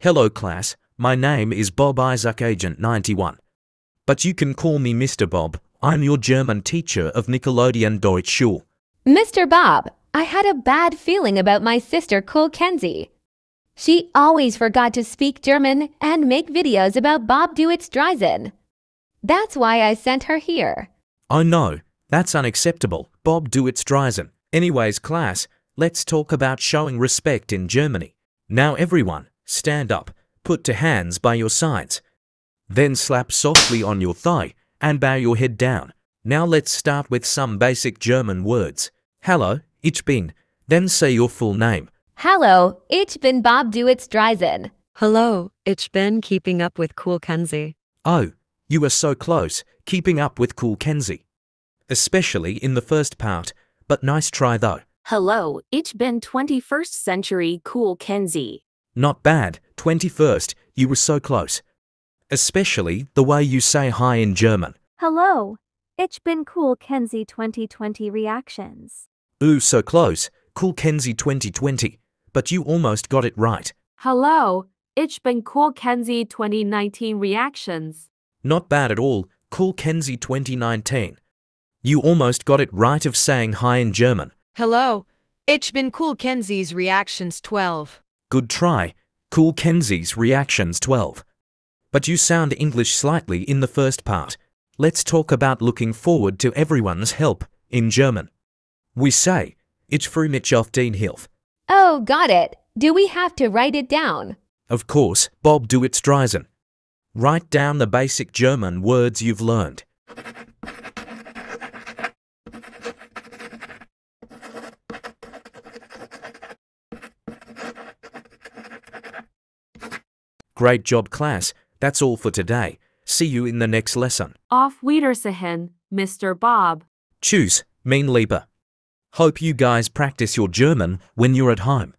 Hello class, my name is Bob Isaac Agent 91. But you can call me Mr. Bob. I'm your German teacher of Nickelodeon Deutsch Schule. Mr. Bob, I had a bad feeling about my sister Kool Kenzie. She always forgot to speak German and make videos about Bob Duits Dreizehn. That's why I sent her here. Oh no, that's unacceptable. Bob Duits Dreizehn. Anyways class, let's talk about showing respect in Germany. Now everyone, stand up, put two hands by your sides. Then slap softly on your thigh and bow your head down. Now let's start with some basic German words. Hello, ich bin. Then say your full name. Hello, ich bin Bob Duits Dreizehn. Hello, ich bin keeping up with Kool Kenzie. Oh, you are so close, keeping up with Kool Kenzie. Especially in the first part, but nice try though. Hello, ich bin 21st century Kool Kenzie. Not bad, 21st, you were so close. Especially the way you say hi in German. Hello, ich bin Kool Kenzie 2020 Reactions. Ooh, so close, Kool Kenzie 2020. But you almost got it right. Hello, ich bin Kool Kenzie 2019 Reactions. Not bad at all, Kool Kenzie 2019. You almost got it right of saying hi in German. Hello, ich bin Kool Kenzie's Reactions 12. Good try, Kool Kenzie's Reactions 12. But you sound English slightly in the first part. Let's talk about looking forward to everyone's help in German. We say, Ich freue mich auf den Hilf. Oh, got it. Do we have to write it down? Of course, Bob Duits Dreizehn. Write down the basic German words you've learned. Great job, class. That's all for today. See you in the next lesson. Auf Wiedersehen, Mr. Bob. Choose, mein Lieber. Hope you guys practice your German when you're at home.